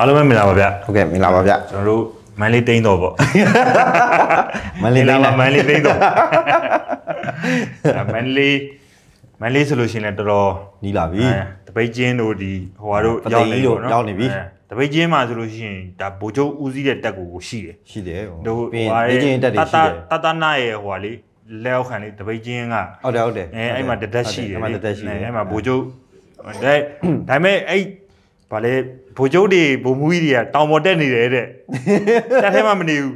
ဟုတ်အားလုံးပဲမင်္ဂလာပါဗျဟုတ်ကဲ့မင်္ဂလာပါဗျကျွန်တော်တို့မန်လေးတိန်းတော်ပေါ့မန်လေးလာလေးပါလားမန်လေးတိန်းတော်အဲမန်လေးမန်လေးဆိုလို့ရှိရင်လည်းတော်တော်နီးလာပြီအဲတပိတ်ချင်းတို့ဒီဟိုဟာတို့ပသိမ်ကြီးတို့ရောက်နေပြီအဲတပိတ်ချင်းမှာဆိုလို့ရှိရင်ဒါဗိုလ်ချုပ်ဦးစီးတဲ့တက်ကိုကိုရှိတယ်ရှိတယ်ဟိုတို့ပြီးရင်ဟိုလေ့ကျင့်တက်တွေရှိတယ်တတနာရဲ့ဟိုဟာလေးလက်အောက်ခံလေးတပိတ်ချင်းကဟုတ်တယ်ဟုတ်တယ်အဲအဲ့မှာတသက်ရှိတယ်အဲ့မှာတသက်ရှိတယ်အဲ့မှာဘိုလ်ချုပ်ဒါဒါပေမဲ့အဲ့ ဗာလေဘိုလ်ချုပ်တွေဘုံမူကြီးတွေကတောင်ပေါ်တက်နေတယ်တဲ့တက်ထဲမှာမနေဘူး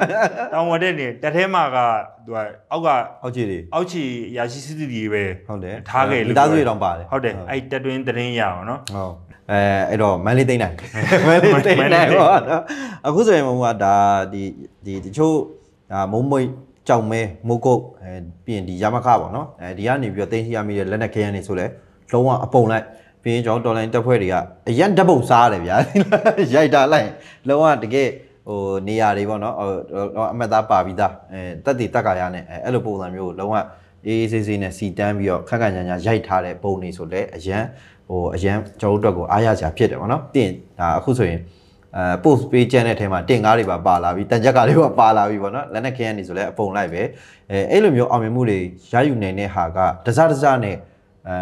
တောင်ပေါ်တက်နေတက်ထဲမှာကသူကအောက်ကအောက်ကြည့်တွေအောက်ချီရာရှိစစ်တီတွေပဲဟုတ်တယ်ထားခဲ့မိသားစုတွေတောင်ပါတယ်ဟုတ်တယ်အဲ့တက်တွင်းသတင်းရအောင်နော်ဟုတ်အဲအဲ့တော့မန်လေးသိမ့်နိုင်မန်လေးသိမ့်နိုင်ပေါ့နော်အခုဆိုရင်မုံကဒါဒီဒီတချို့ဒါမုံမွိတ်ကြောင်မဲမိုးကုတ်အဲပြီးရင်ဒီရမခပေါ့နော်အဲဒီကနေပြီးတော့တင်းစီရမိတဲ့လက်နက်ခဲယမ်းတွေဆိုလဲလုံးဝအပုံလိုက် ပြီးရင်ကျွန်တော်တော်လိုင်းတက်ဖွဲ့တွေကအရန်ဓာတ်ပုံစားရတယ်ဗျာရိုက်တာလိုက်လုံးဝတကယ်ဟိုနေရာတွေပေါ့နော်ဟိုအမက်သားပါပြီးသားအဲတက်တီတက်ကာရနဲ့အဲအဲ့လိုပုံစံမျိုးကိုလုံးဝအေးအေးဆေးဆေးနဲ့စီတန်းပြီးတော့ခက်ခက်ညာညာရိုက်ထားတဲ့ပုံတွေဆိုလဲအရန်ဟိုအရန်ကျွန်တော်တို့အတွက်ကိုအားရစရာဖြစ်တယ်ပေါ့နော်တင်ဒါအခုဆိုရင်အဲ post page ကျန်တဲ့ထဲမှာတင်ကားတွေပါပါလာပြီတန်ကြက်ကလေးပါပါလာပြီပေါ့နော်လက်နဲ့ခရမ်းနေဆိုလဲအပုံလိုက်ပဲအဲအဲ့လိုမျိုးအောင်မြင်မှုတွေရယူနေတဲ့ဟာကတစားတစားနဲ့အဲ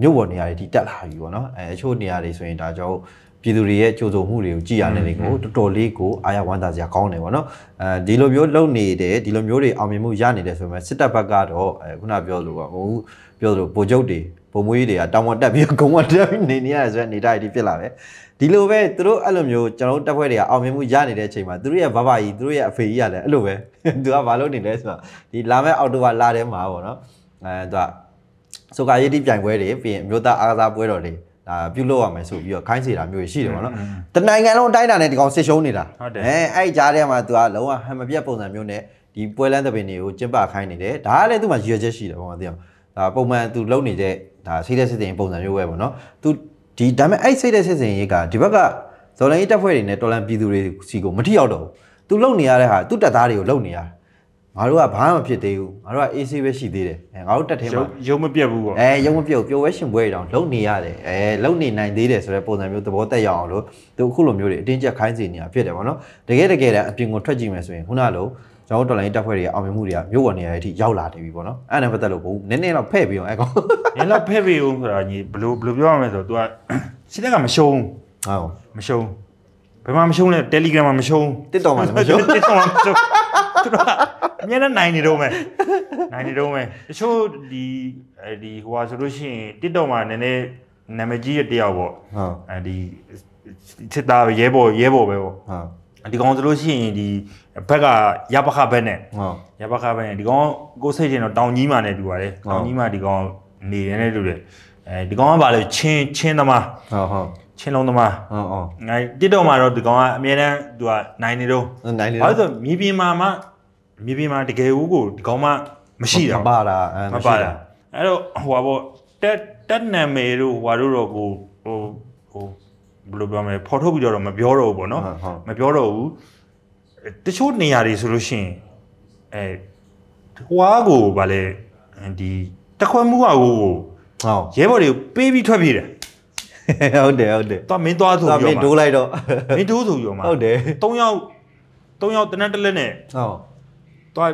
မြို့ပေါ်နေရာတွေဒီတက်လာပြီပေါ့နော်အဲအချို့နေရာတွေဆိုရင်ဒါကြောင့်ပြည်သူတွေရဲ့ကြိုးစုံမှုတွေကိုကြည်ရတဲ့နေကိုတော်တော်လေးကိုအားရဝမ်းသာစရာကောင်းတယ်ပေါ့နော်အဲဒီလိုမျိုးလုပ်နေတယ်ဒီလိုမျိုးတွေအောင်မြင်မှုရနေတယ်ဆိုပေမဲ့စစ်တပ်ဘက်ကတော့အဲခုနပြောလို့ပေါ့ဟိုပြောလို့ဗိုလ်ချုပ်တွေဗိုလ်မွေးတွေကတောင်ပေါ်တက်ပြီးဂုံပေါ်တက်ပြီးနေနေရတယ်ဆိုတဲ့အနေအထားတွေဖြစ်လာပဲဒီလိုပဲသူတို့အဲ့လိုမျိုးကျွန်တော်တို့တပ်ဖွဲ့တွေကအောင်မြင်မှုရနေတဲ့အချိန်မှာသူတို့ရဲ့ဘဘကြီးသူတို့ရဲ့အဖေကြီးကလည်းအဲ့လိုပဲသူကဘာလုပ်နေလဲဆိုတော့ဒီလာမဲ့အော်တိုဘာလာထဲမှာပေါ့နော်အဲသူက ဆိုကာရေးတိပြိုင်ပွဲတွေပြီးရင်အမျိုးသားအားကစားပွဲတော်တွေဒါပြုလုပ်ရမယ်ဆိုပြီးတော့ခိုင်းစေတာမျိုးရှိတယ်ပေါ့နော်တနိုင်ငံလုံးအတိုင်းအတာနဲ့ဒီကောင်စစ်ရှုံးနေတာဟုတ်တယ်အဲအဲ့ဒီကြားထဲမှာသူကလုံးဝဟန်မပြတ်ပုံစံမျိုးနဲ့ဒီပွဲလန်းသပင်တွေကိုကျင်းပခိုင်းနေတယ်ဒါကလည်းသူ့မှာရည်ရွယ်ချက်ရှိတယ်ပေါ့မသိအောင်ဒါပုံမှန်သူလုပ်နေတဲ့ဒါစိတ်သက်စစ်တင်ပုံစံမျိုးပဲပေါ့နော်သူဒီဒါပေမဲ့အဲ့စိတ်သက်စစ်တင်ရေးကဒီဘက်ကဇော်လန်ကြီးတပ်ဖွဲ့တွေနဲ့တော်လန်ပြည်သူတွေစီကိုမထိရောက်တော့ဘူးသူလုပ်နေရတဲ့ဟာသူတပ်သားတွေကိုလုပ်နေရ ငါတို့ကဘာမှမဖြစ်သေးဘူးငါတို့က AC ပဲရှိသေးတယ်အဲငါတို့တက်ထဲရုမှာပ်ရုပ်မပြတ်ဘူးပေါ့အဲရုံမပြုတ်ပျော်ဝဲရှင်ပွဲတွေတောင်လုံနေရတယ်အဲလုံနေနိုင်သေးတယ်ဆိုတဲ့ပုံစံမျိုးသဘောတက်ရအောင်လို့သူအခုလိုမျိုးတွေအတင်းကျပ်ခိုင်းစီနေတာဖြစ်တယ်ဗောနော်တကယ်တကယ်တမ်းအပြင်ကိုထွက်ကြည့်မယ်ဆိုရင်ခုနလိုကျွန်တော်တို့တော်လိုင်းတက်ဖွဲ့တွေအောင်မြင်မှုတွေကမြို့ပေါ်နေရာတွေအထိရောက်လာနေပြီဗောနော်အဲ့ဒါနဲ့ပတ်သက်လို့ဘုံနည်းနည်းတော့ဖဲ့ပြီးအောင်အဲကောင်။ညလောက်ဖဲ့ပြီဦးဆိုတာညီဘယ်လိုဘယ်လိုပြောရမလဲဆိုတော့ तू ကစစ်တပ်ကမရှုံးဟုတ်မရှုံးဘယ်မှာမရှုံးလဲ Telegram မှာမရှုံးတစ်တော်မှာမရှုံးတစ်တော်မှာမရှုံး သူတို့ကအများနဲ့နိုင်နေတော့မယ်နိုင်နေတော့မယ်တချို့ဒီအဲဒီဟိုဟာဆိုလို့ရှိရင် TikTok မှာနည်းနည်းနာမည်ကြီးတဲ့တယောက်ပေါ့ဟုတ်အဲဒီစစ်သားရဲဘော်ရဲဘော်ပဲပေါ့ဟုတ်ဒီကောင်ဆိုလို့ရှိရင်ဒီဘက်ကရပခဘက်နဲ့ဟုတ်ရပခဘက်နဲ့ဒီကောင်ကိုစိတ်ချင်းတော့တောင်ကြီးမှနဲ့တူပါတယ်ဟုတ်တောင်ကြီးမှဒီကောင်နေနေနဲ့တူတယ်အဲဒီကောင်ကဘာလဲချင်းချင်းသမားဟုတ်ဟုတ်ချင်းလုံးသမားဟုတ်ဟုတ်ငါတစ်တော့မှာတော့ဒီကောင်ကအမြဲတမ်းသူကနိုင်နေတော့နိုင်လေဘာလို့လဲဆိုတော့မြေပြင်မှာမှ မြေပြင်မှာတကယ်ဦးကိုဒီကောင်မှမရှိတာမပါတာအဲမပါတာအဲ့တော့ဟိုပါပေါ့တက်တက်နာမည်တို့ဟိုတို့တော့ကိုဟိုဟိုဘယ်လိုပြောမလဲဖော်ထုတ်ပြီးတော့မပြောတော့ဘူးပေါ့နော်ဟုတ်ဟုတ်မပြောတော့ဘူးတချို့နေရာတွေဆိုလို့ရှိရင်အဲဟွာကိုဗာလဲဒီတခွက်မှုဟာကိုဟုတ်ရဲဘော်တွေကိုပေးပြီးထွက်ပြေးတယ်ဟုတ်တယ်ဟုတ်တယ်တော့မင်းသွားဆိုသွားပြီးပြီးတော့ဒိုးလိုက်တော့မင်းတိုးဆိုပြီးတော့မှာဟုတ်တယ်၃ယောက်၃ယောက်တနက်တစ်လက်နဲ့ဟုတ် သွား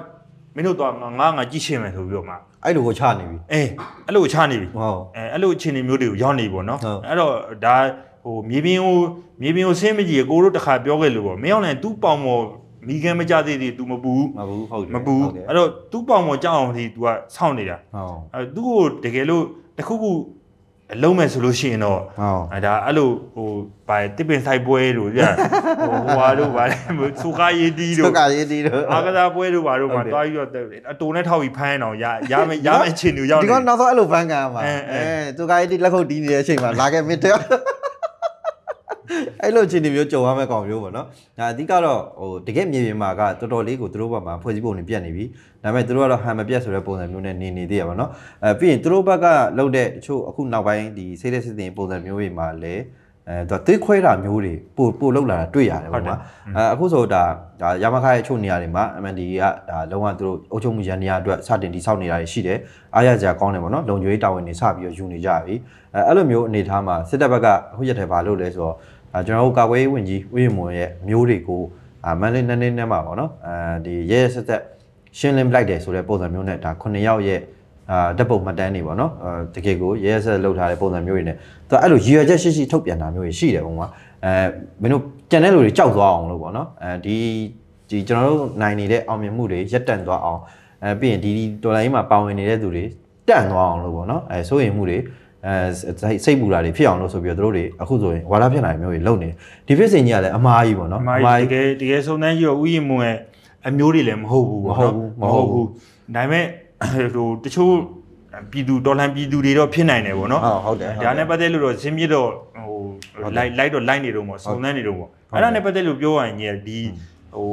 မင်းတို့သွားငါငါငါကြည့်ရှင်းမယ်ဆိုပြီးတော့မှာ အဲ့လိုကိုချနေပြီ အေးအဲ့လိုချနေပြီ ဟုတ် အဲအဲ့လိုအခြေအနေမျိုးတွေကိုရောက်နေပြီပေါ့နော် ဟုတ် အဲ့တော့ဒါဟိုမြေပြင်ကိုမြေပြင်ကိုဆင်းမကြည့်ကိုတို့တစ်ခါပြောခဲ့လို့ပေါ့မင်းအောင်လည်း तू ပေါင်မော်မိကန်မကြသေးသေး तू မပူဘူး မဘူးဟုတ်တယ် မပူဘူး ဟုတ်တယ် အဲ့တော့ तू ပေါင်မော်ကြောက်အောင်ဒီ तू ကစောင့်နေတာ ဟုတ် အဲ तू ကိုတကယ်လို့တစ်ခုခုအ လုံးမဲ့ဆိုလို့ရှိရင်တော့ဟုတ်အဲဒါအဲ့လိုဟိုဗာတစ်ပင်ဆိုင်ပွဲတို့ပြဟိုဟွာတို့ဗာလဲစူကာရေးတီးစုတို့ကရေးတီးတော့အာကစားပွဲတို့ဗာတို့ဟုမှာတ်တယ်တွားပြီးတော့အတူနဲ့ထောက်ပြီးဖမ်းအောင်ရရမယ်ရမယ်ချင်းတို့ရောက်ဒီနေကောင်နောက်ဆုံးအဲ့လိုဖန်ကန်မှာအဲအဲအဲသူကအဲ့ဒီလက်ခုပ်တီးနေတဲ့အချိန်မှာလာခဲ့မစ်တယ် အဲ့လိုအချိန်တွေမျိုးကြုံရမယ့်ကောင်မျိုးပေါ့နော်ဒါအဓိကတော့ဟိုတကယ်မြေပြင်မှာကတော်တော်လေးကိုသူတို့ဘက်မှာဖွဲ့စည်းပုံတွေပြတ်နေပြီဒါပေမဲ့သူတို့ကတော့ဟန်မပြတ်ဆိုတဲ့ပုံစံမျိုးနဲ့နေနေသေးရပါတော့အဲပြီးရင်သူတို့ဘက်ကလုပ်တဲ့တချို့အခုနောက်ပိုင်းဒီဆေးတဲ့စစ်တင်ပုံစံမျိုးတွေမှာလည်း အဲသူသွေးခွဲတာမျိုးတွေပို့ပို့လောက်လာတာတွေ့ရတယ်ပေါ့ကွာအဲအခုဆိုဒါဒါရမခရဲ့အချို့နေရာတွေမှာ MND ကဒါလုံးဝသူတို့အုပ်ချုပ်မှုရန်နေရာအတွက်စတင်တိစောက်နေတာတွေရှိတယ်အားရကြကောင်းတယ်ပေါ့နော်လုံခြုံရေးတာဝန်တွေစပြီးတော့ယူနေကြပြီအဲအဲ့လိုမျိုးအနေထားမှာစစ်တပ်ဘက်ကအခုရက်ထဲပါလို့လဲဆိုတော့အာကျွန်တော်တို့ကာကွယ်ရေးဝန်ကြီးဦးရင်မွန်ရဲ့မျိုးတွေကိုအာမန်လေးနှစ်နှစ်နဲ့မှာပေါ့နော်အဲဒီရဲရဲဆက်ဆက်ရှင်းလင်းပလိုက်တယ်ဆိုတဲ့ပုံစံမျိုးနဲ့ဒါ9ယောက်ရဲ့ အာတပ်ပုံမှတ်တမ်းတွေပေါ့နော်အာတကယ်ကိုရဲရဲဆက်လောက်ထားတဲ့ပုံစံမျိုးတွေနဲ့သူအဲ့လိုရည်ရွယ်ချက်ရှိရှိထုတ်ပြန်တာမျိုးတွေရှိတယ်ပုံမှာအဲမင်းတို့ကြံတဲ့လူတွေကြောက်သွားအောင်လို့ပေါ့နော်အဲဒီဒီကျွန်တော်တို့နိုင်နေတဲ့အောင်မြင်မှုတွေရက်တန့်သွားအောင်အဲပြီးရင်ဒီတော်လိုင်းမှာပါဝင်နေတဲ့သူတွေတန့်သွားအောင်လို့ပေါ့နော်အဲစိုးရိမ်မှုတွေအဲစိတ်ပူတာတွေဖြစ်အောင်လို့ဆိုပြီးတော့တို့တွေအခုဆိုရင်ဝါဒဖြစ်နိုင်မျိုးတွေလုပ်နေဒီဖြစ်စဉ်ကြီးကလည်းအမားကြီးပေါ့နော်အမကြီးတကယ်တကယ်စုံတန်းကြီးရောဥယျာဉ်မွန်ရဲ့အမျိုးတွေလည်းမဟုတ်ဘူးပေါ့နော်မဟုတ်ဘူးဒါပေမဲ့ ဟိုတချို့ပြည်သူတော်လှန်ပြည်သူတွေတော့ဖြစ်နိုင်တယ်ပေါ့နော်ဟုတ်ဟုတ်တယ်ဟုတ်တယ်ဒါနဲ့ပတ်သက်လို့တော့ရှင်းပြတော့ဟိုဟုတ်တယ်လိုက်လိုက်တော့လိုက်နေတော့ပေါ့စုံတန်းနေတော့ပေါ့ဟုတ်တယ်အဲ့ဒါနဲ့ပတ်သက်လို့ပြောရရင်ကြီးဒီဟို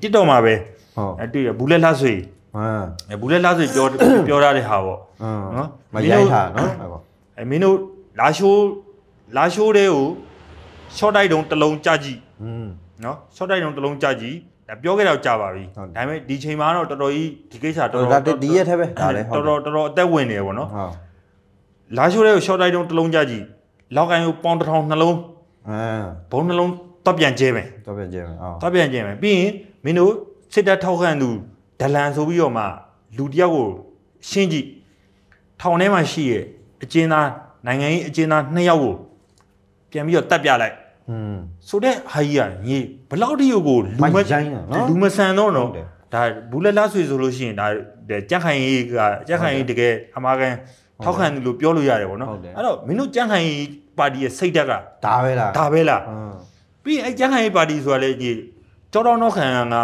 တစ်တော်မှာပဲဟုတ်အဲ့တွေ့ရဘူးလက်လှဆွေဟမ်အဲ့ဘူးလက်လှဆွေပြောပြောရတဲ့ဟာပေါ့ဟမ်နော်မရိုက်ထားနော်ဟုတ်ပါအဲမင်းတို့လာရှိုးလာရှိုးတဲ့ကို short တိုက်တုံးတစ်လုံးကြကြည့်อืมနော် short တိုက်တုံးတစ်လုံးကြကြည့် ဒါပြောခဲ့တော့ကြာပါပြီဟုတ်တယ်ဒါပေမဲ့ဒီချိန်မှာတော့တော်တော်ကြီးဒီကိစ္စတော်ဒါတော်ဒီရက်ထဲပဲဒါလည်းဟုတ်တော်တော်တော်တော်အသက်ဝင်နေပေါ့နော်ဟုတ်လာရှိုးတဲ့ကို short တိုက်တုံးတစ်လုံးကြကြည့်လောက်ကန်ကိုပေါင်တစ်ထောင်နှလုံးအမ်ဘုံနှလုံးတော့ပြန်ကျဲမယ်တော့ပြန်ကြည့်မယ်အော်တော့ပြန်ကျဲမယ်ပြီးရင်မင်းတို့စစ်တပ်ထောက်ခံသူဒလန်ဆိုပြီးတော့မှလူတစ်ယောက်ကိုရှင်းကြည့်ထောင်ထဲမှာရှိရဲ့အကျဉ်းသားနိုင်ငံရေးအကျဉ်းသားနှစ်ယောက်ကိုပြန်ပြီးတော့တတ်ပြလိုက် อืมဆိုတဲ့ဟာကြီးကညီဘလောက်တည်းကိုလူမမရိုင်းနော်လူမဆန်တော့ဟုနော်တ်တယ်ဒါဘူးလက်လားဆွေဆိုလို့ရှိရင်ဒါကြက်ခိုင်ရေးကကြက်ခိုင်ရေးတကယ်အမာကန်ထောက်ခံတယ်လို့ပြောလို့ရတယ်ပေါ့နော်ဟုတ်တယ်အဲ့တော့မင်းတို့ကြက်ခိုင်ရေးပါတီရဲ့စိတ်ဓာတ်ကဒါပဲလားဒါပဲလားအမ်ပြီးရင်အဲ့ကြက်ခိုင်ရေးပါတီဆိုတာလေညီကြောတော်နောက်ခံက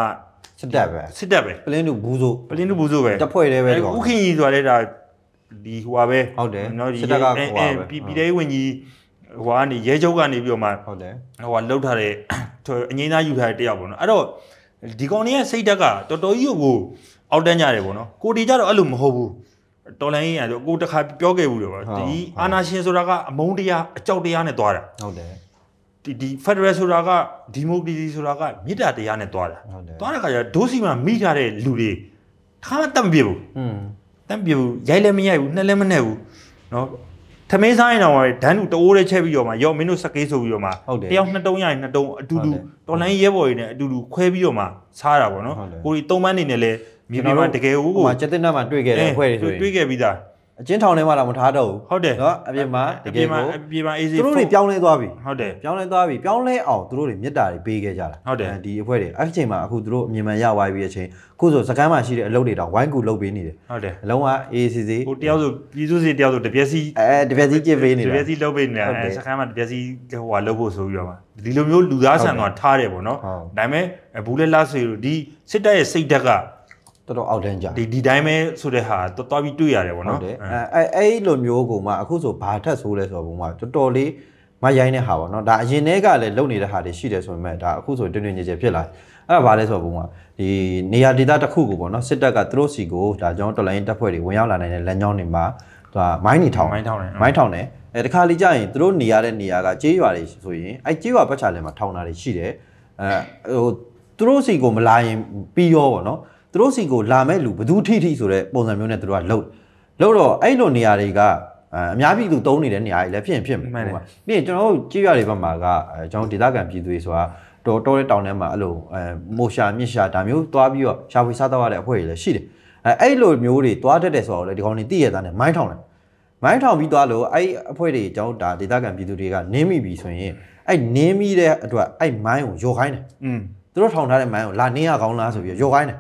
စစ်တပ်ပဲစစ်တပ်ပဲပလင်းတို့ဘူးဆိုပလင်းတူဘူးဆိုပဲတပ်ဖွဲ့တွေပဲဒီကောင်ဥခင်ကြီးဆိုတာလေဒါဒီဟိုပါပဲဟုတ်တယ်နော်ဒီစစ်တပ်ကဟိုပါပဲပြည်ပြည်သေးဝင်ကြီး ဟိုကနေရဲချုပ်ကနေပြီးတော့မှဟုတ်တယ်ဟိုကလှုပ်ထားတဲ့အငိမ့်သားယူထားတဲ့တယောက်ပေါ့နော်အဲ့တော့ဒီကောင်လေးရဲ့စိတ်ဓာတ်ကတော်တော်ကြီးကိုအောက်တန်းကြတယ်ပေါ့နော်ကိုတီကြတော့အဲ့လိုမဟုတ်ဘူးတော်လိုင်းကြီးကကိုတစ်ခါပြောခဲ့ဘူးတယ်ပေါ့ဒီအာနာရှင်ဆိုတာကအမုန်းတရားအကြောက်တရားနဲ့သွားတာဟုတ်တယ်ဒီဒီ Federal ဆိုတာကဒီမိုကရေစီဆိုတာကမေတ္တာတရားနဲ့သွားတာဟုတ်တယ်သွားတဲ့ခါကျဒိုးစီမှာမိထားတဲ့လူတွေတစ်ခါမှတတ်မပြစ်ဘူးอืมတတ်မပြစ်ဘူးရိုက်လည်းမရိုက်ဘူးနှက်လည်းမနှက်ဘူးနော် ထမင်းစားရင်တော့ဒန်းတူတအိုးလေးချက်ပြီးတော့မှရော့မင်းတို့စကေးဆိုပြီးတော့မှဟုတ်တယ်တယောက်နှစ်တုံးရရင်နှစ်တုံးအတူတူဟုတ်တယ်တော်လိုင်းရဲဘော်တွေနဲ့အတူတူခွဲပြီးတော့မှစားတာပေါ့နော်ဟုတ်တယ်ကိုဒီသုံးပန်းနေနဲ့လဲမြေပြင်မှာတကယ်ကိုဟိုမှာကျက်တင်နတ်မှာတွေ့ခဲ့တဲ့အဖွဲ့တွေဆိုရင်တွေ့ခဲ့ပြီးသား အချင်းထောင်ထဲမှာတော့မထားတော့ဘူးဟုတ်တယ်နော်အပြင်မှာတအကပြင်ယ်မှာကိုအပြင်မှာ easy သူတို့တွေပြောင်းလဲသွားပြီဟုတ်တယ်ပြောင်းလဲသွားပြီပြောင်းလဲအောင်သူတို့တွေမေတ္တာတွေပေးခဲ့ကြတာဟုတ်တယ်အဲဒီအဖွဲ့တွေအဲ့ဒီအချိန်မှာအခုသူတို့အမြင်မှန်ရသွားပြီအချိန်အခုဆိုစကမ်းမှာရှိတဲ့အလုပ်တွေတောင်ဝိုင်းကူလုပ်ပေးနေတယ်ဟုတ်တယ်အလုံးက ACC ဟိုတယောက်ဆိုပြည်သူစီတယောက်ဆိုတပြက်စီအဲတပြက်စီကြည့်ပေးနေတတာပြက်စီလှုပ်ပေးနေတာဟုတ်တယ်အဲစခန်းမှာတပြက်စီဟိုဟာလှုပ်ဖို့ဆိုပြီးတော့မှဒီလိုမျိုးလူသားဆန်သွားထားတယ်ပေါ့နော်ဟုတ်ဒါပေမဲ့ဘူးလက်လားဆိုလို့ဒီစစ်တပ်ရဲ့စိတ်ဓာတ်က တော်တော်အောက်တန်းကြဒီဒီတိုင်းပဲဆိုတဲ့ဟာတော်တော်ပြီးတွေ့ရတယ်ပေါ့ဟုနော်တ်တယ်အဲအဲအဲ့လိုမျိုးကိုမှအခုဆိုဘာထက်ဆိုးလဲဆိုတော့ဘုံမှာတော်တော်လေးမရိုင်းတဲ့ဟာပေါ့နော်ဒါအရင်တည်းကလည်းလုံနေတဲ့ဟာတွေရှိတယ်ဆိုပေမဲ့ဒါအခုဆိုတွင်တွင်ကြဲကြဲဖြစ်လာတယ်အဲ့ဒါဘာလဲဆိုတော့ဘုံမှာဒီနေရာဒေသတစ်ခုကိုပေါ့နော်စစ်တပ်ကသူတို့စီကိုဒါကြောင့်တော်လိုင်းတပ်ဖွဲ့တွေဝင်ရောက်လာနိုင်တဲ့လမ်းကြောင်းတွေမှာဒါမိုင်းနေထောင်မိုင်းထောင်တယ်မိုင်းထောင်တယ်အဲတခါလေးကြာရင်သူတို့နေရတဲ့နေရာကကြေးရွာတွေဆိုရင်အဲကြေးရွာပတ်ချာလည်မှာထောင်တာတွေရှိတယ်အဲဟိုသူတို့စီကိုမလာရင်ပြီးရောပေါ့နော် သူတို့စီကိုလာမဲ့လူဘယ်သူထိထိဆိုတဲ့ပုံစံမျိုးနဲ့သူတို့ကလှုပ်လှုပ်တော့အဲ့လိုနေရာတွေကအဲအများပြည်သူတုံးနေတဲ့နေရာတွေလည်းဖြစ်ရင်ဖြစ်မယ်မှန်တယ်ဟိုမှာပြီးရင်ကျွန်တော်တို့ကြေးရွာတွေဘက်မှာကအဲကျွန်တော်ဒေသခံပြည်သူတွေဆိုတာတော်တော်တဲ့တောင်ထဲမှာအဲ့လိုအဲမိုရှာမြစ်ရှာဒါမျိုးသွားပြီးတော့ရှာဖွေစားတော့ရတဲ့အဖွဲ့တွေလည်းရှိတယ်အဲအဲ့လိုမျိုးတွေသွားတတ်တယ်ဆိုတော့လေဒီကောင်တွေတည့်ရသားနဲ့မိုင်းထောင်တယ်မိုင်းထောင်ပြီးသွားလို့အဲ့အဖွဲ့တွေအကြောင်းဒါဒေသခံပြည်သူတွေကနင်းမိပြီဆိုရင်အဲ့နင်းမိတဲ့အတွက်အဲ့မိုင်းကိုယောခိုင်းတယ်อืมသူတို့ထောင်ထားတဲ့မိုင်းကိုလာနင်းရကောင်းလားဆိုပြီးယောခိုင်းတယ်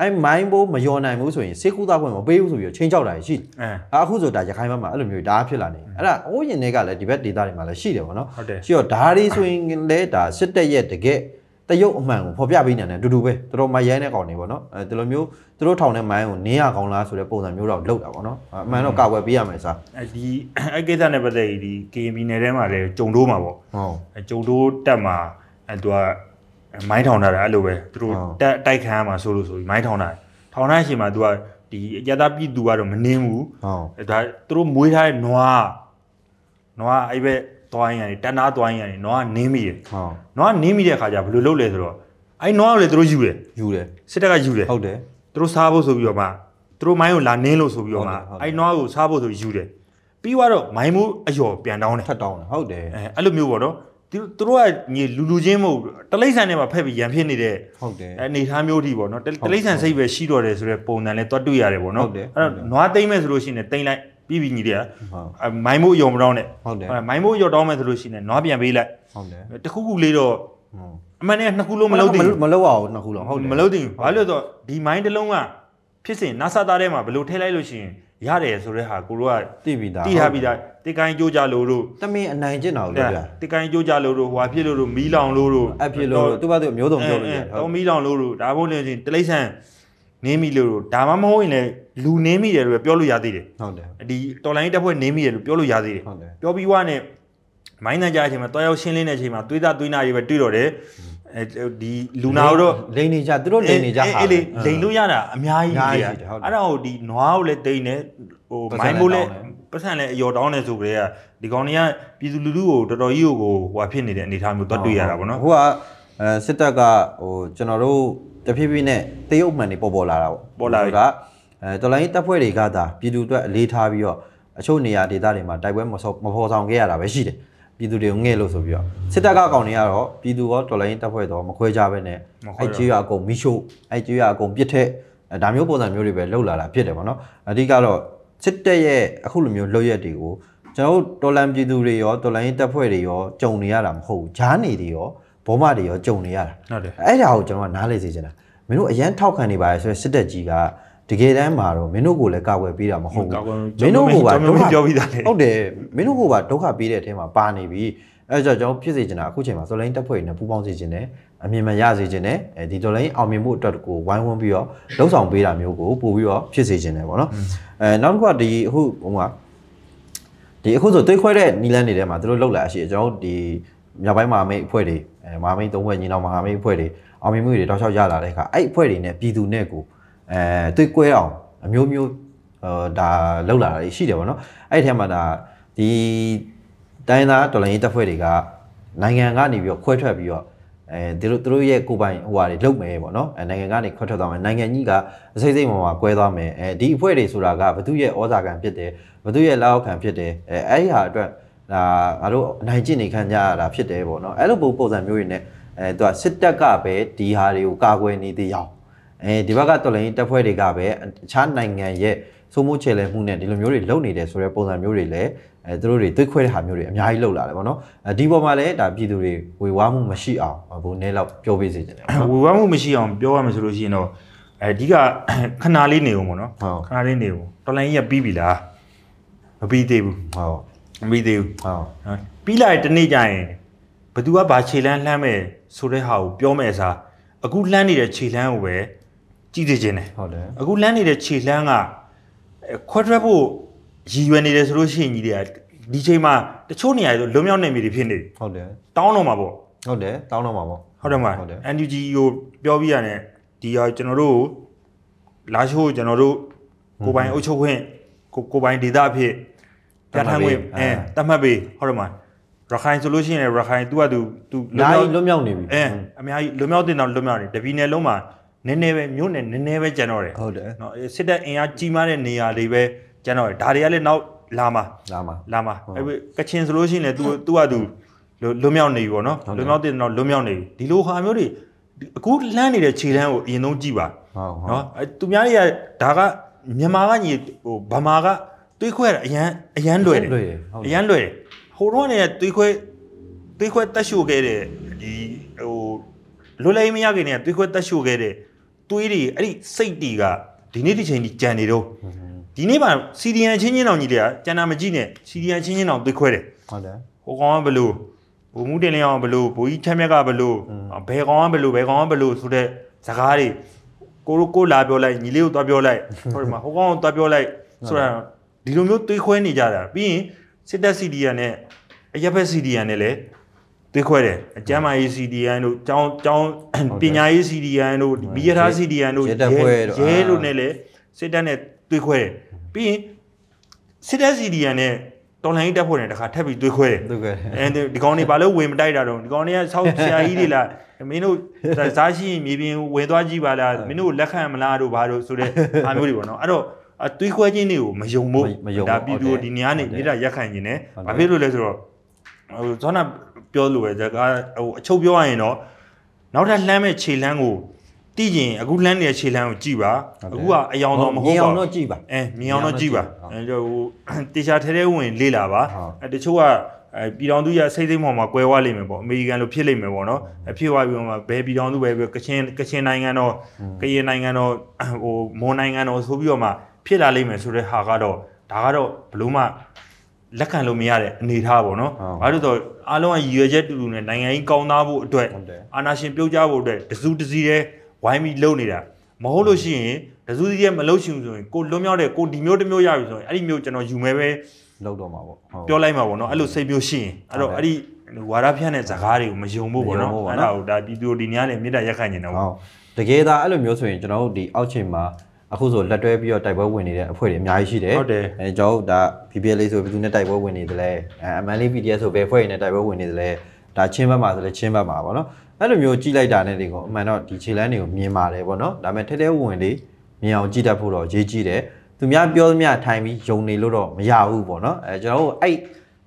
အဲ့မိုင်းဘိုးမယောနိုင်ဘူးဆိုရင်စေကူသားခွင့်မပေးဘူးဆိုပြီးချင်းကြောက်တာရှိတယ်အဲအဲ့အခုဆိုဒါရခိုင်ဘက်မှာအဲ့လိုမျိုးဒါဖြစ်လာနေအဲ့ဒါအိုးရင်တွေကလည်းဒီဘက်ဒေသတွေမှာလည်းရှိတယ်ပေါ့နော်ဟုတ်တယ်ရှိတော့ဒါတွေဆိုရင်လည်းဒါစစ်တပ်ရဲ့တကယ်တရုတ်အမှန်ကိုဖော်ပြပေးနေတယ်အတူတူပဲသူတို့မရိုင်းတဲ့ကောင်တွေပေါ့နော်အဲဒီလိုမျိုးသူတို့ထောင်တဲ့မိုင်းကိုနင်းရကောင်းလားဆိုတဲ့ပုံစံမျိုးတော့လောက်တာပေါ့နော်အမှန်တော့ကာကွယ်ပေးရမယ်စားအဲဒီအဲ့ကိစ္စနဲ့ပတ်သက်ပြီးဒီ KMB နယ်ထဲမှာလည်းဂျုံတိုးမှာပေါ့ဟုတ်အဲဂျုံတိုးတက်မှာအဲသူက မိုင်းထောင်တာအဲ့လိုပဲသူတို့ဟုတ်တက်တိုက်ခံရမှာဆိုလို့ဆိုပြီးမိုင်းထောင်တာထောင်တဲ့အချိန်မှာသူကဒီအကြသားပြည်သူကတော့မနှင်းဘူးဟုတ်အဲဒါသူတို့မွေးထားတဲ့နွားနွားအဲ့ဘက်သွားရင်ရတယ်တနာသွားရင်ရတယ်နွားကနင်းမိတယ်ဟုတ်နွားကနင်းမိတဲ့ခါကျဘယ်လိုလုပ်လဲဆိုတော့အဲ့နွားကိုလေသူတို့ယူတယ်ယူတယ်စစ်တပ်ကယူတယ်ဟုတ်တယ်သူတို့စားဖို့ဆိုပြီးတော့မှသူတို့မိုင်းကိုလာနင်းလို့ဆိုပြီးတော့မှဟုတ်တယ်ဟုတ်တယ်အဲ့နွားကိုစားဖို့ဆိုယူတယ်ပြီးတော့မိုင်းမှုအယော်ပြန်တောင်းတယ်ထပ်တောင်းတယ်ဟုတ်တယ်အဲအဲ့လိုမျိုးပေါ့နော် သူသူတို့ကညီလူလူချင်းမဟုတ်ဘူးတလိษံနဲ့မှဖက်ပြီးရန်ဖြစ်နေတဲ့ဟုတ်တယ်အနေထားမျိုးထိပေါ့နော်တတလိษံစိတ်ပဲရှိတော့တယ်ဆိုတော့ပုံစံလဲတွတ်တွေ့ရတယ်ပေါ့နော်ဟုတ်တယ်အဲ့တော့နွားသိမ့်မဲ့ဆိုလို့ရှိရင်တိမ့်လိုက်ပြီးပြီညီတွေကဟုတ်အဲမိုင်းမို့အယော်မတောင်းနဲ့ဟုတ်တယ်အဲ့မိုင်းမို့အယော်တောင်းမဲ့ဆိုလို့ရှိရင်နွားပြန်ပေးလိုက်ဟုတ်တယ်တခုခုလေးတော့ဟုတ်အမှန်နဲ့နှစ်ခုလုံးမလုပ်သေးဘူးမလုပ်အောင်နှစ်ခုလုံးဟုတ်တယ်မလုပ်သေးဘူးဘာလို့လဲဆိုတော့ဒီမိုင်းတစ်လုံးကဖြစ်စဉ်နာဆာသားထဲမှာဘယ်လိုထည့်လိုက်လို့ရှိရင် ရတယ်ဆိုတဲ့ဟာကိုတို့ကသိပြီးသားတိထားပြီးသားတိကိုင်းကြိုးကြလို့တို့တမင်အနိုင်ကျင့်တာကိုပြောပြတိကိုင်းကြိုးကြလို့တို့ဟွာဖြစ်လို့တို့မီးလောင်လို့တို့အဖြစ်လို့သူ့ဘာသူအမျိုးစုံပြောလို့ရတယ်တော့မီးလောင်လို့တို့ဒါဘုံနေချင်းတလိษံနင်းမိလို့တို့ဒါမှမဟုတ်ရင်လည်းလူနင်းမိတယ်လို့ပြောလို့ရသေးတယ်ဟုတ်တယ်ဒီတော်လိုင်းတက်ဖွဲ့နင်းမိတယ်လို့ပြောလို့ရသေးတယ်ဟုတ်တယ်ပြောပြီးွားနဲ့မိုင်းတန်ကြအချိန်မှာတွားရောက်ရှင်းလင်းတဲ့အချိန်မှာသွေးသားသွေးနာတွေပဲတွေ့တော့တယ် အဲဒီလူနာတို့လိန်နေကြသူတို့လိန်နေကြဟာအဲ့လေလိန်လို့ရတာအများကြီးအများကြီးကြီးရှိတယ်ဟုတ်တယ်အဲ့ဒါကိုဒီနွားကိုလည်းတိန်နေဟိုပတ်စံမိုင်းမိုးလည်းလည်းတောင်းတယ်ပတ်စံလည်းအယော်တောင်းနေဆိုကြတဲ့ကဒီကောင်တွေကပြည်သူလူထုကိုတော်တော်ကြီးကိုဟိုဖြစ်နေတဲ့အနေအထားမျိုးသွားတွေ့ရတာပေါ့နော်ဟိုကအဲစစ်တပ်ကဟိုကျွန်တော်တို့တဖြည်းဖြည်းနဲ့တရုတ်မှန်တွေပေါ်ပေါ်လာတာပေါ့ပေါ်လာပြီကအဲတော်လိုင်းတပ်ဖွဲ့တွေကသာပြည်သူအတွက်အလေးထားပြီးတော့အချို့နေရာဒေသတွေမှာတိုက်ပွဲမဆော့မဖော်ဆောင်ခဲ့ရတာပဲရှိတယ် ပြည်သူတွေကိုငဲ့လို့ဆိုပြီးတော့စစ်တပ်ကအကောင်တွေကတော့ပြည်သူရောတော်လိုင်းတပ်ဖွဲ့တော့မခွဲကြဘဲနဲ့မခွဲအဲ့တော့ကြီးရအကုန်မိရှို့အဲ့ကြီးရအကုန်ပြစ်ထက်အဲဒါမျိုးပုံစံမျိုးတွေပဲလှုပ်လာတာဖြစ်တယ်ပေါ့နော်အဓိကတော့စစ်တပ်ရဲ့အခုလိုမျိုးလှုပ်ရက်တွေကိုကျွန်တော်တို့တော်လန်ပြည်သူတွေရောတော်လန်ရေးတပ်ဖွဲ့တွေရောကြုံနေရတာမဟုတ်ဘူးဂျားနေတွေရောဘောမတွေရောကြုံနေရတာဟုတ်တယ်အဲ့ဒါကိုကျွန်တော်ကနားလေစေချင်တာမင်းတို့အရန်ထောက်ခံနေပါရဲ့ဆိုတော့စစ်တပ်ကြီးက တကယ်တမ်းမှာတော့မင်းတို့ကိုလည်းကာကွယ်ပေးတာမဟုတ်ဘူးကာကွယ်မင်းတို့ကိုပါကျွန်တော်တို့ပြောပြီးသားလေဟုတ်တယ်မင်းတို့ကိုပါဒုက္ခပေးတဲ့အထဲမှာပါနေပြီအဲ့ဒါကြောင့်ကျွန်တော်ဖြစ်စေချင်တာအခုချိန်မှာဆိုလိုင်းတပ်ဖွဲ့တွေနဲ့ပူးပေါင်းစေချင်တယ်အမြင်မှန်ရစေချင်တယ်အဲဒီတော်လိုင်းအောင်မြင်မှုအတွက်ကိုဝိုင်းဝန်းပြီးတော့လှုပ်ဆောင်ပေးတာမျိုးကိုပို့ပြီးတော့ဖြစ်စေချင်တယ်ပေါ့နော်အဲနောက်တစ်ခုကဒီအခုဟိုမှာဒီအခုဆိုတွေးခွဲတဲ့နီလန်းတွေထဲမှာသူတို့လှုပ်လာရှိတယ်ကျွန်တော်တို့ဒီမြောက်ပိုင်းမဟာမိတ်အဖွဲ့တွေအဲမဟာမိတ်သုံးဖွဲ့ညီနောင်မဟာမိတ်အဖွဲ့တွေအောင်မြင်မှုတွေတောက်လျှောက်ရလာတဲ့အခါအဲ့အဖွဲ့တွေနဲ့ပြည်သူနဲ့ကို အဲတွေးကွဲအောင်အမျိုးမျိုးဟိုဒါလှုပ်လာတာရှိတယ်ပေါ့နော်အဲ့ဒီထဲမှာဒါဒီတိုင်းသားတော်လိုင်းရေးတပ်ဖွဲ့တွေကနိုင်ငံကနေပြီးတော့ခွဲထွက်ပြီးတော့အဲဒီလိုသူတို့ရဲ့ကိုယ်ပိုင်ဟိုဟာတွေလုပ်မယ်ပေါ့နော်အဲနိုင်ငံကနေခွဲထွက်သွားမယ်နိုင်ငံကြီးကအစိမ့်စိမ့်ပေါ်မှာကွဲသွားမယ်အဲဒီအဖွဲ့တွေဆိုတာကဘသူရဲ့ဩဇာခံဖြစ်တယ်ဘသူရဲ့လက်အောက်ခံဖြစ်တယ်အဲအဲ့ဒီဟာအတွက်ဒါငါတို့အနိုင်ကျင့်နေခံကြရတာဖြစ်တယ်ပေါ့နော်အဲ့လိုပုံပုံစံမျိုးတွေနဲ့အဲသူကစစ်တပ်ကပဲဒီဟာတွေကိုကာကွယ်နေသေးအောင် အဲဒီဘက်ကတော်လိုင်းရေးတပ်ဖွဲ့တွေကပဲအခြားနိုင်ငံရဲ့စိုးမိုးချေလဲမှုနဲ့ဒီလိုမျိုးတွေလုပ်နေတယ်ဆိုတဲ့ပုံစံမျိုးတွေလည်းအဲသူတို့တွေတွေးခွဲတဲ့ဟာမျိုးတွေအများကြီးလုပ်လာတယ်ပေါ့နော်အဲဒီပေါ်မှာလည်းဒါပြည်သူတွေဝေဝါးမှုမရှိအောင်ဘိုးနဲလောက်ပြောပေးစေချင်တယ်ပေါ့နော်ဝေဝါးမှုမရှိအောင်ပြောရမယ်ဆိုလို့ရှိရင်တော့အဓိကခဏလေးနေအောင်ပေါ့နော်ဟုတ်ခဏလေးနေအောင်တော်လိုင်းကြီးကပြီးပြီလားမပြီးသေးဘူးဟုတ်မပြီးသေးဘူးဟုတ်နော်ပြီးလိုက်တဲ့နေ့ကျရင်ဘသူကဘာခြေလန်းလှမ်းမယ်ဆိုတဲ့ဟာကိုပြောမယ်စားအခုလှမ်းနေတဲ့ခြေလန်းကိုပဲ ကြည့်သိခြင်းတယ် ဟုတ်တယ် အခုလှမ်းနေတဲ့ခြေလန်းကအဲခွဲထွက်ဖို့ရည်ရွယ်နေတယ်ဆိုလို့ရှိရင်ကြီးတွေကဒီချိန်မှာတချို့နေရာတွေဆိုလွံ့မြောက်နေပြီဖြစ်နေပြီ ဟုတ်တယ် တောင်းတော့မှာပေါ့ ဟုတ်တယ်တောင်းတော့မှာပေါ့ ဟုတ်တယ်မလား ဟုတ်တယ် NUG ကိုပြောပြရတယ်ဒီဟာကျွန်တော်တို့ကိုလာရှိုးကျွန်တော်တို့ကိုယ်ပိုင်အုပ်ချုပ်ခွင့်ကိုကိုယ်ပိုင်ဒေသအဖြစ်ပြဋ္ဌာန်းခွင့်အဲတတ်မှတ်ပေးဟုတ်တယ်မလားရခိုင်ဆိုလို့ရှိရင်လည်းရခိုင် तू က तू तू ဓာတ်လွတ်မြောက်နေပြီ အဲအများကြီးလွတ်မြောက်တင်တော့လွတ်မြောက်တယ်တပြည်နယ်လုံးမှာ နည်းနည်းပဲမြို့နယ်နည်းနည်းပဲကျန်တော့တယ် ဟုတ်တယ် နော်အဲစစ်တပ်အင်အားကြီးမားတဲ့နေရာတွေပဲကျန်တော့တယ်ဒါတွေကလည်းနောက်လာမှာ လာမှာ လာမှာ ဟုတ် အဲ့ကချင်ဆိုလို့ရှိရင်လည်း तू तू က तू လွလွတ်မြောက်နေပြီပေါ့နော် ဟုတ်တယ် လွတ်မြောက်တင်တော့လွတ်မြောက်နေပြီဒီလိုဟာမျိုးတွေဒီအခုလှမ်းနေတဲ့ခြေတန်းကိုအရင်ဆုံးကြည့်ပါ ဟုတ်ဟုတ် နော်အဲသူများတွေကဒါကမြန်မာကညီဟိုဗမာကတွေးခွဲရတာအရန်အရန်လွယ်တယ် လွယ်တယ်ဟုတ် အ တယ် ရန်လွယ်တယ်ဟိုတော့ကနေတွေးခွဲတွေးခွဲတက်ရှို့ခဲ့တဲ့ဒီဟိုလွတ်လပ်ရေးမရခင်တည်းကတွေးခွဲတက်ရှို့ခဲ့တဲ့ တွေးတွေအဲ့ဒီစိတ်တွေကဒီနေ့ဒီချိန်ကြီးကြံနေတော့ဒီနေ့မှာစီဒီယန်ချင်းချင်းအောင်ကြီးတွေကကြံတာမကြည့်နဲ့စီဒီယန်ချင်းချင်းအောင်တွေးခွဲတယ်ဟုတ်တယ်ဟိုကောင်ကဘလို့ဘုံမှုတင်လျောင်းကဘလို့ဘိုးကြီးချမ်းမြတ်ကဘလို့ဘယ်ကောင်ကဘလို့ဘယ်ကောင်ကဘလို့ဆိုတဲ့ဇကားတွေကိုတို့ကိုလာပြောလိုက်ညီလေးကိုသွားပြောလိုက်ဟိုဒီမှာဟိုကောင်ကိုသွားပြောလိုက်ဆိုတာဒီလိုမျိုးတွေးခွဲနေကြတာပြီးရင်စစ်တပ်စီဒီယန်နဲ့အရက်ဖက်စီဒီယန်နဲ့လည်း တွေးခွဲတယ်အကျမ်းမာရေးစီဒီယန်တို့ကျောင်းကျောင်းပညာရေးစီဒီယန်တို့ဘီရထားစီဒီယန်တို့ရဲတို့နဲ့လည်းစစ်တပ်နဲ့တွေးခွဲတယ်ပြီးရင်စစ်တပ်စီဒီယန်နဲ့တော်လိုင်းတက်ဖွဲ့နဲ့တခါထပ်ပြီးတွေးခွဲတယ်သူကအဲဒီကောင်တွေဘာလို့ဝင်မတိုက်တာတော့ဒီကောင်တွေကဆောက်ဆရာကြီးတွေလားမင်းတို့ဇာရှိရင်မြေပြင်ဝင်သွားကြည့်ပါလားမင်းတို့လက်ခံမလားတို့ဘာတို့ဆိုတဲ့အားမျိုးတွေပေါ့နော်အဲ့တော့အတွေးခွဲခြင်းတွေကိုမယုံဖို့မယုံဖို့ဒါပြည်သူဟုတ်တယ်ဒီနေရာနေဟုတ်တယ်နေတာရက်ခံခြင်းနဲ့ဟုတ်တယ်ဘာဖြစ်လို့လဲဆိုတော့ ဟိုဇောနာပြောလို့ပဲဇကားဟိုအချုပ်ပြောရရင်တော့နောက်ထပ်လှမ်းမဲ့ခြေလှမ်းကိုတိကျင်အခုလှမ်းနေတဲ့ခြေလှမ်းကိုကြည့်ပါအခုကအယောင်တော့မဟုတ်မြင်ပါအောင်ဘူးတော့ကြည့်ပါအဲမြင်အောင်တော့ကြည့်ပါဟုတ်အဲဟိုတေချာထဲထဲဝင်လေ့လာပါဟုတ်အဲတချို့ကအဲပြည်တော်သူရစိတ်သိမ်းပေါ်မှာကွဲသွားလိမ့်မယ်ပေါ့အမေရိကန်လိုဖြစ်လိမ့်မယ်ပေါ့နော်အဖြစ်သွားပြီးတော့မှဘယ်ပြည်တော်သူပဲပဲကချင်ကချင်နိုင်ငံတော့ကရင်နိုင်ငံတော့ဟိုမွန်နိုင်ငံတော့ဆိုပြီးတော့မှဖြစ်လာလိမ့်မယ်ဆိုတဲ့ဟာကတော့ဒါကတော့ဘလို့မှ လက်ခံလို့မရတဲ့အနေအထားပေါ့နော်ဟုတ်ဘာလို့လဲဆိုတော့အားလုံးကရည်ရွယ်ချက်တူတူနဲ့နိုင်ငံကြီးကောင်းသားဖို့အတွက်ဟုတ်တယ်အာနာရှင်ပြုတ်ကြဖို့အတွက်တစုတစည်းတဲ့ဝိုင်းပြီးလုပ်နေတာမဟုတ်လို့ရှိရင်တစုတစည်းရဲ့မလုပ်ချင်ဘူးဆိုရင်ကိုလွတ်မြောက်တဲ့ကိုဒီမျိုးတစ်မျိုးရပြီဆိုရင်အဲ့ဒီမျိုးကျွန်တော်ယူမဲပဲလောက်တော့မှာပေါ့ဟုတ်ပြောလိုက်မှာပေါ့နော်အဲ့လိုစိတ်မျိုးရှိရင်အဲ့တော့ဟုတ်အဲ့တယ်ဒီဝါရဖြန့်တဲ့ဇာကားတွေကိုမယုံဘူးပေါ့နော်မယုံဘူးပေါ့အဲ့နော်ဒါကိုဒါပြည်သူတို့ဒီညနေမြေတားရက်ခိုင်နေတာပေါ့ဟုတ်တကယ်ဒါအဲ့လိုမျိုးဆိုရင်ကျွန်တော်တို့ဒီအောက်ချိန်မှာ အခုဆိုလက်တွဲပြီးတော့တိုက်ပွဲဝင်နေတဲ့အဖွဲ့တွေအများကြီးရှိတယ်ဟုတ်တယ်အဲကျွန်တော်တို့ဒါ PPL ဆိုဘယ်သူနဲ့တိုက်ပွဲဝင်နေသလဲအဲ MLA PDS ဆိုဘယ်အဖွဲ့တွေနဲ့တိုက်ပွဲဝင်နေသလဲဒါချင်းဘက်မှာဆိုလဲချင်းဘက်မှာပေါ့နော်အဲ့လိုမျိုးကြည့်လိုက်တာနဲ့ဒီကောအမှန်တော့ဒီခြေလမ်းတွေကိုမြင်ပါတယ်ပေါ့နော်ဒါပေမဲ့ထဲထဲဝင်လေးမြင်အောင်ကြည့်တတ်ဖို့တော့ရေးကြည့်တယ်သူများပြောသမျှထိုင်ပြီးယုံနေလို့တော့မရဘူးပေါ့နော်အဲကျွန်တော်တို့အဲ့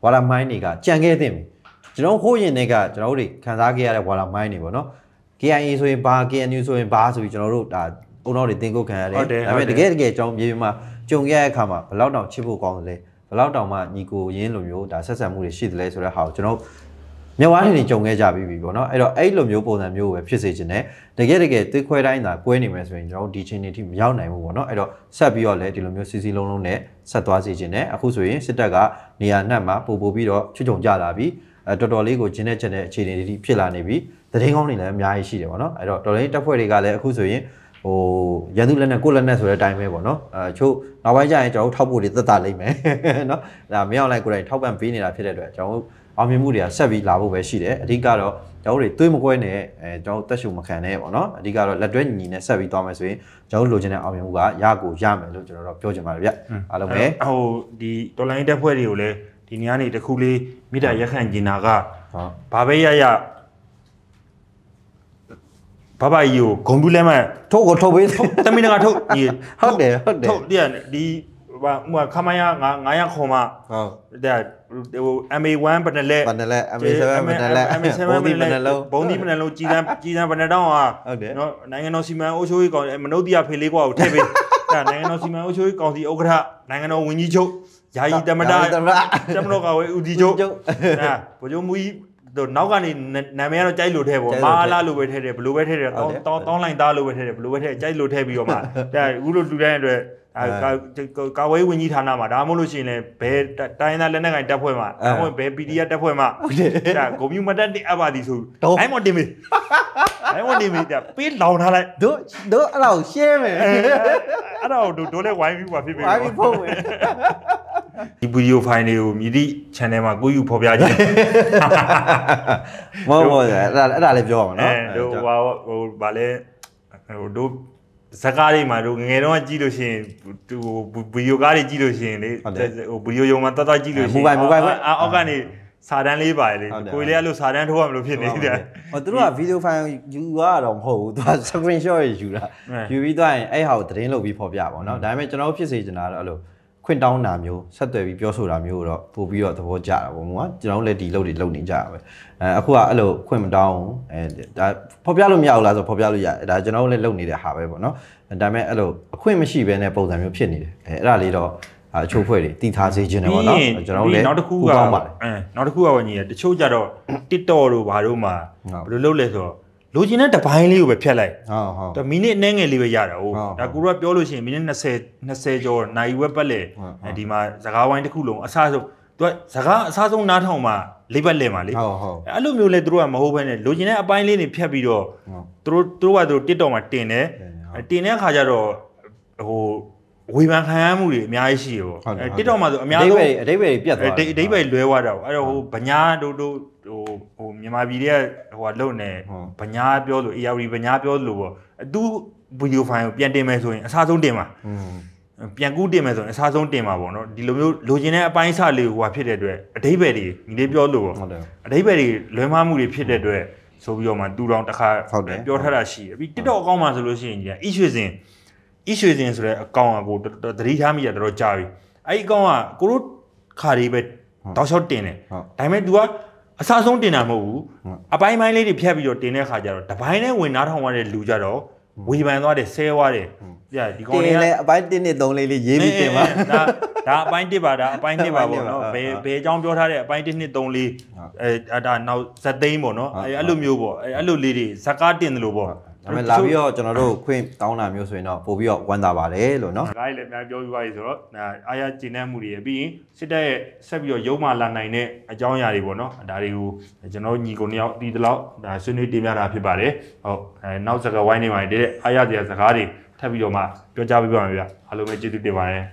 ဝါလာမိုင်းတွေကကြံခဲ့တဲ့ပြီကျွန်တော်ဟိုးရင်တွေကကျွန်တော်တို့တွေခံစားခဲ့ရတဲ့ဝါလာမိုင်းတွေပေါ့နော် KIA ဆိုရင်ဘာ KNU ဆိုရင်ဘာဆိုပြီးကျွန်တော်တို့ဒါ အုံတော်တွေတင်ကုတ်ခံရတယ်ဟုတ်တယ်ဒါပေမဲ့ဟုတ်တတယ်ကယ်တကယ်ကျွန်တော်မြေပြင်မှာကြုံခဲ့ရတဲ့အခါမှာဘယ်လောက်တောင်ချစ်ဖို့ကောင်းသလဲဘယ်လောက်တောင်မှညီကိုရင်းလိုမျိုးဒါဆက်ဆံမှုတွေရှိသလဲဆိုတဲ့ဟာကိုကျွန်တော်မြတ်ဝါးထင်နေကြုံခဲ့ကြပြီးပြီပေါ့နော်အဲ့တော့အဲ့လိုမျိုးပုံစံမျိုးကိုပဲဖြစ်စေချင်တယ်တကယ်တကယ်သွေးခွဲတိုင်းသာကွဲနေမယ်ဆိုရင်ကျွန်တော်တို့ဒီချင်းနေထိမရောက်နိုင်ဘူးပေါ့နော်အဲ့တော့ဆက်ပြီးတော့လည်းဒီလိုမျိုးစီစီလုံးလုံးနဲ့ဆက်သွားစေချင်တယ်အခုဆိုရင်စစ်တပ်ကနေရာနှံ့မှာပို့ပို့ပြီးတော့ချွတ်ချုံကြလာပြီအဲတော်တော်လေးကိုဂျင်းနဲ့ချက်တဲ့အခြေအနေတွေဖြစ်လာနေပြီသတင်းကောင်းတွေလည်းအများကြီးရှိတယ်ပေါ့နော်အဲ့တော့တော်တော်လေးတပ်ဖွဲ့တွေကလည်းအခုဆိုရင် ဟိုရန်သူလက်နဲ့ကိုယ်လက်နဲ့ဆိုတဲ့အတိုင်းပဲပေါ့နော်အဲချို့နောက်ပိုင်းကျရင်ကျွန်တော်တို့ထောက်ဖို့တွေသက်သာလိမ့်မယ်နော်ဒါမင်းအောင်လိုက်ကိုယ်တိုင်ထောက်ပံ့ပေးနေတာဖြစ်တဲ့အတွက်ကျွန်တော်တို့အောင်မြင်မှုတွေကဆက်ပြီးလာဖို့ပဲရှိတယ်အဓိကတော့ကျွန်တော်တို့တွေတွေးမကွဲနဲ့အဲကျွန်တော်တို့တက်ရှုံမခံနဲ့ပေါ့နော်အဓိကတော့လက်တွဲညီညီနဲ့ဆက်ပြီးသွားမယ်ဆိုရင်ကျွန်တော်တို့လိုချင်တဲ့အောင်မြင်မှုကရကိုရမယ်လို့ကျွန်တော်တို့ပြောချင်ပါတယ်ဗျအားလုံးပဲဟိုဒီတော်လိုင်းတက်ဖွဲ့တွေကိုလည်းဒီညနေတစ်ခုလေးမြေတားရက်ခိုင်ကျင်တာကဟုတ်ဘာပဲရရ ဘာဘာကြီးကိုဂုံပြူးလဲမှထုတ်ကိုထုတ်ပေးတမင်တကာထုတ်ဒီဟုတ်တယ်ဟုတ်တယ်ထုတ်ဒီကဒီဟိုဟိုခမရ9 900ခေါ်မှဟုတ်တဲ့ဟို MA1 ဘယ်နဲ့လဲဘယ်နဲ့လဲ MA7 ဘယ်နဲ့လဲ MA7 ဘုံဒီဘယ်နဲ့လုံးဘုံဒီဘယ်နဲ့လုံးကြီးတန်းကြီးတန်းဘယ်နဲ့တောင်းဟာဟုတ်တယ်နော်နိုင်ငံတော်စီမံအုပ်ချုပ်ရေးကောင်မနုဿိယဖေလေးကွာကိုထည့်ပေးအဲနိုင်ငံတော်စီမံအုပ်ချုပ်ရေးကောင်စီဥက္ကဋ္ဌနိုင်ငံတော်ဝန်ကြီးချုပ်ယာယီတမတာသမ္မတတမတော်ကဝေဦးကြီးချုပ်ချုပ်အဲဗိုလ်ချုပ်မူကြီး တို့နောက်ကနေနာမည်ကတော့ကြိုက်လို့ထဲပေါ့ကြိုက်လို့မာထည့်လာလို့ပဲထဲတယ်ဘလို့ပဲထဲတယ်ဟုတောတ်င်းတယ်တောင်းတောင်းလိုက်သားလို့ပဲထဲတယ်ဘလို့ပဲထဲကြိုက်လို့ထဲပြီးတော့မှဒါအခုလိုလူတိုင်းအတွက်အဲကာကာဝေးဝန်ကြီးဌာနမှာဒါမှမဟုတ်လို့ရှိရင်လည်းဘယ်တိုင်းသားလက်နက်ကိုင်တပ်ဖွဲ့မှာဒါမှမဟုတ်ဘယ် PDF တပ်ဖွဲ့မှာဟုတ်တယ်ဒါဂုံမြူမတက်တဲ့အပ်ပါသည်ဆိုတော့အိုင်းမတင်မေအိုင်းမတင်မေဒါပေးလောင်ထားလိုက်တို့တို့အဲ့လောက်ရှင်းမယ်အဲ့ဒါကိုတို့လည်းဝိုင်းပြီးပါဖြစ်ပြီဝိုင်းပြီးဖုန်းမယ် ဒီဗီဒီယိုဖိုင်တွေကိုမြည်သည့် channel မှာကိုယူဖော်ပြခြင်းမဟုတ်ဘူးအဲ့ဒါအဲ့ဒါလည်းပြောပါမယ်အဲနော်တို့ဟိုဟိုဗာလဲဟိုတို့ဇကားတွေမှာတို့ငငယ်တော့ကြည့်လို့ရှိရင်ဟိုဗီဒီယိုကားတွေကြည့်လို့ရှိရင်လေဟိုဗီဒီယိုရုံမှာတတ်တတ်ကြည့်လို့ရှိရင်အောက်ကနေစာတန်းလေးပါတယ်လေကိုယ်လေးအဲ့လိုစာတန်းထိုးရမလို့ဖြစ်နေတယ်ဟိုသူတို့ကဗီဒီယိုဖိုင်ယူရတော့မဟုတ်ဘူးသူက screenshot ရယူတာယူပြီးသွားရင်အဲ့ဟာကိုသတင်းလုပ်ပြီးဖော်ပြပါတော့ဒါပေမဲ့ကျွန်တော်ဖြစ်စေချင်တာတော့အဲ့လို ခွင့်တောင်းတာမျိုးဆက်သွယ်ပြီးပြောဆိုတာမျိုးတော့ပို့ပြီးတော့သဘောကျတာပေါ့ကွာကျွန်တော်လည်းဒီလုပ်တွေလုပ်နေကြတာပဲအဲအခုကအဲ့လိုခွင့်မတောင်းဘူးအဲဒါဖော်ပြလို့မရဘူးလားဆိုဖော်ပြလို့ရတယ်ဒါကျွန်တော်လည်းလုပ်နေတဲ့ဟာပဲပေါ့နော်ဒါပေမဲ့အဲ့လိုအခွင့်မရှိဘဲနဲ့ပုံစံမျိုးဖြစ်နေတယ်အဲအဲ့ဒါလေးတော့အချို့ဖွဲ့တွေတည်ထားစေခြင်းတယ်ပေါ့နော်ကျွန်တော်လည်းနောက်တစ်ခုကကောင်းပါတယ်အဲနောက်တစ်ခုကဝင်ကြီးတချို့ကြတော့ TikTok တို့ဘာတို့မှာဟုတ်ဘယ်လိုလုပ်လဲဆိုတော့ လိုချင်တဲ့တစ်ပိုင်းလေးကိုပဲဖြတ်လိုက်ဟုတ်ဟုတ်ဒါမိနစ်အနည်းငယ်လေးပဲရတာဟုတ်ဟုတ်ဒါကိုတို့ကပြောလို့ရှိရင်မိနစ်20 20ကျော်နိုင်ဝက်ပတ်လေဟုတ်ဟုတ်အဲဒီမှာစကားဝိုင်းတစ်ခုလုံးအစားဆုံးသူကစကားအစားဆုံးနားထောင်မှလေးပတ်လဲမှာလေဟုတ်ဟုတ်အဲ့လိုမျိုးလဲသူတို့ကမဟုတ်ဘဲနဲ့လိုချင်တဲ့အပိုင်းလေးတွေဖြတ်ပြီးတော့ဟုတ်သူတို့သူတို့ကသူတို့ TikTok မှာတင်တယ်တင်တယ်ဟုတ်တင်တဲ့အခါကျတော့ဟိုဝေဖန်ခံရမှုတွေအများကြီးရှိရပေါ့ဟုတ်တယ်အဲဟုတ်တယ် TikTok မှာဆိုအများအဓိပ္ပာဆုံးယ်အဓိပ္ပာယ်ပြတ်သွားအဲဒိအဓိပ္ပာယ်လွဲသွားတာပေါ့အဲ့တော့ဟိုဗညာတို့တို့ ဟိုဟိုမြန်မာပြည်တွေကဟိုကလုံနေ ဟုတ် ဗညာပြောလို့ ARD ဗညာပြောလို့ပေါ့အတူဗီဒီယိုဖိုင်ကိုပြန်တင်မယ်ဆိုရင်အစားဆုံးတင်ပါ อืม ပြန်ကူးတင်မယ်ဆိုရင်အစားဆုံးတင်ပါပေါ့နော်ဒီလိုမျိုးလိုချင်တဲ့အပိုင်းအစလေးဟိုဟာဖြစ်တဲ့အတွက်အဓိပ္ပာယ်တွေဒီလေးပြောလို့ပေါ့ ဟုတ်တယ် အဓိပ္ပာယ်တွေလွဲမှားမှုတွေဖြစ်တဲ့အတွက်ဆိုပြီးတော့မှတူတောင်တစ်ခါ ဟုတ်တယ် ပြောထားတာရှိတယ်ပြီး TikTok အကောင့်မှာဆိုလို့ရှိရင်ကြီးအရွှေစင်အရွှေစင်ဆိုတဲ့အကောင့်ကကိုတော်တော်သတိထားမိရတော်တော်ကြာပြီအဲ့ဒီအကောင့်ကကိုတို့ခါတွေပဲတောက်လျှောက်တင်တယ် ဟုတ် ဒါပေမဲ့ तू က အစားဆုံးတင်တာမဟုတ်ဘူးအပိုင်းပိုင်းလေးတွေဖြတ်ပြီးတော့တင်တဲ့ခါကျတော့တပိုင်းနဲ့ဝင်နားထောင်ရတဲ့လူကြတော့ဝေဖန်သွားတယ်ဆဲသွားတယ်ပြဒီကောင်တင်တွေကလဲအပိုင်း1နဲ့3လေးလေးရေးပြီးတင်ပါဒါဒါအပိုင်း1ပါဒါအပိုင်း1ပါပေါ့နော်အပိုင်းဘယ်တစ်ပါဘယ်အကြောင်းပြောထားတဲ့အပိုင်း1 2 3 4အဲဒါနောက်ဇက်သိန်းပေါ့နော်ဟုတ်အဲအဲ့လိုမျိုးပေါ့အဲအဲ့လိုလေးတွေဇက်ကားတင်တယ်လို့ပေါ့ ဒါပေမဲ့လာပြီးတော့ကျွန်တော်တို့ခွင့်တောင်းတာမျိုးဆိုရင်တော့ပို့ပြီးတော့ဝမ်းသာပါတယ်လို့နော်စကားကြီးလည်းအများကြီးပြောပြီးပါပြီဆိုတော့ဒါအားရကျဉ်တဲ့မှုတွေရပြီးရင်စစ်တပ်ရဲ့ဆက်ပြီးတော့ရုံးမှလာနိုင်တဲ့အကြောင်းအရာတွေပေါ့နော်ဒါတွေကိုကျွန်တော်တို့ညီကိုနှစ်ယောက်ဒီတလောက်ဒါဆွေးနွေးတင်ပြတာဖြစ်ပါတယ်ဟုတ်အဲနောက်စကားဝိုင်းနေပါတဲ့အားရစရာစကားတွေထပ်ပြီးတော့မှပြောကြားပေးပါမယ်ဗျအားလုံးပဲကျေးဇူးတင်ပါတယ်